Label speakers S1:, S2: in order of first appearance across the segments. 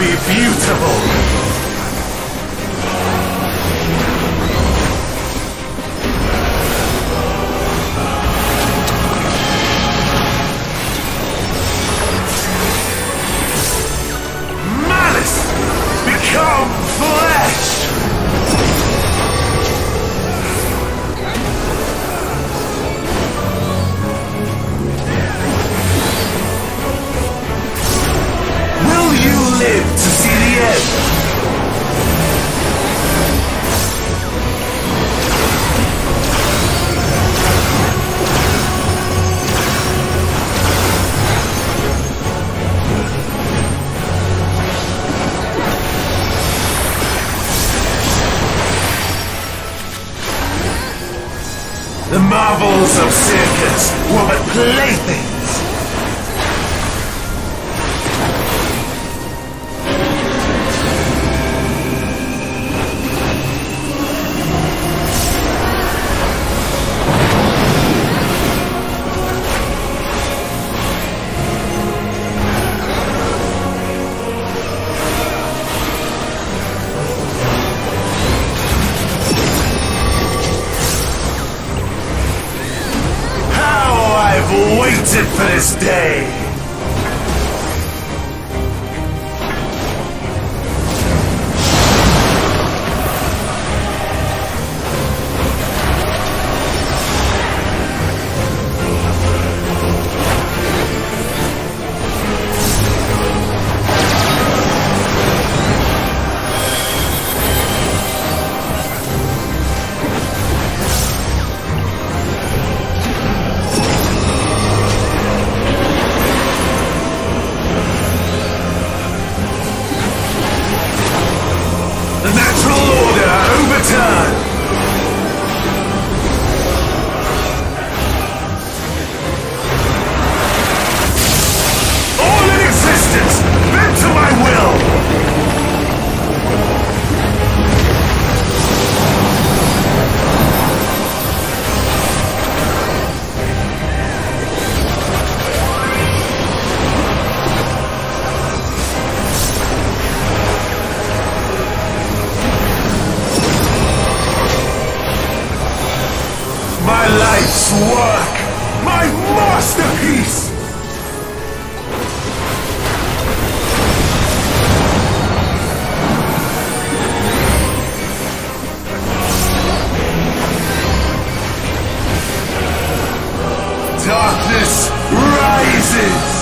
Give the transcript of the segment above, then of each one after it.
S1: be beautiful. I've for this day! Darkness rises!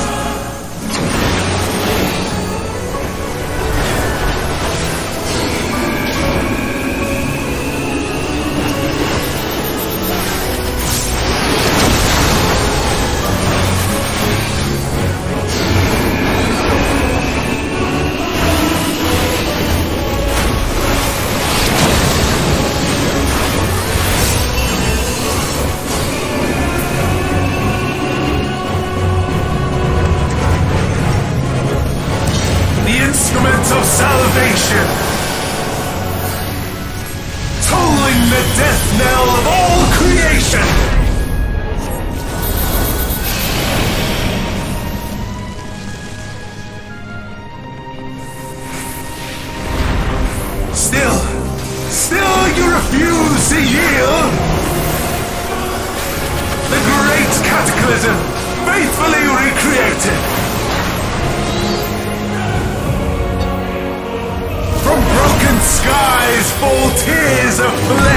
S1: Tears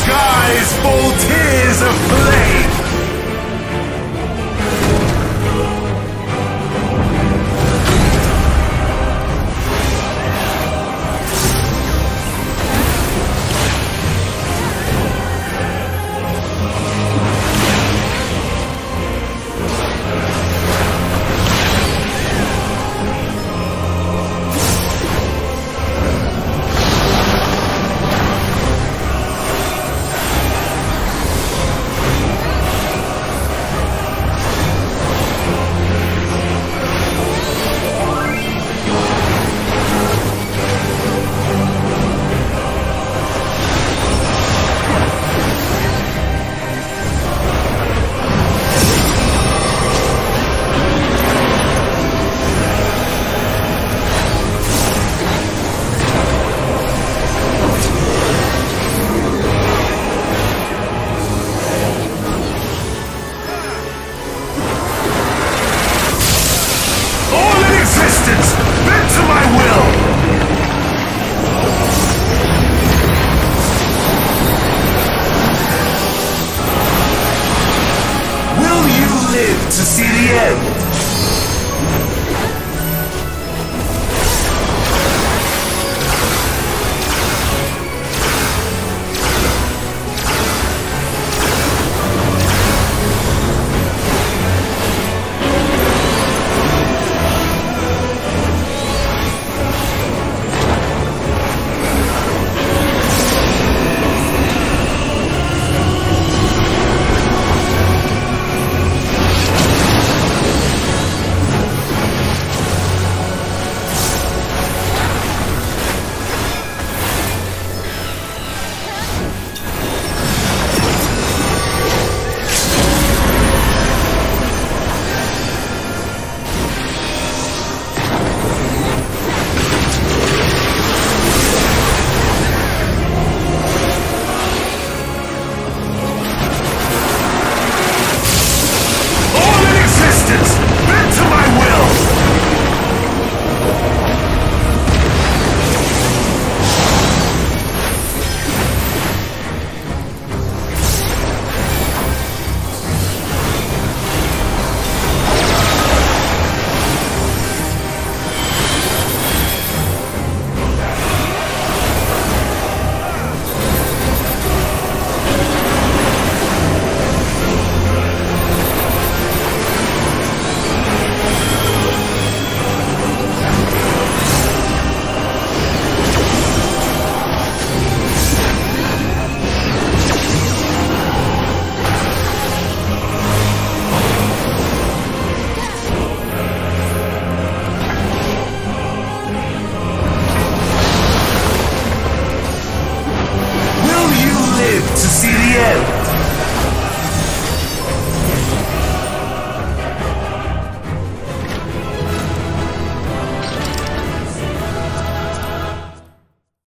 S1: skies full tears of flame. Existence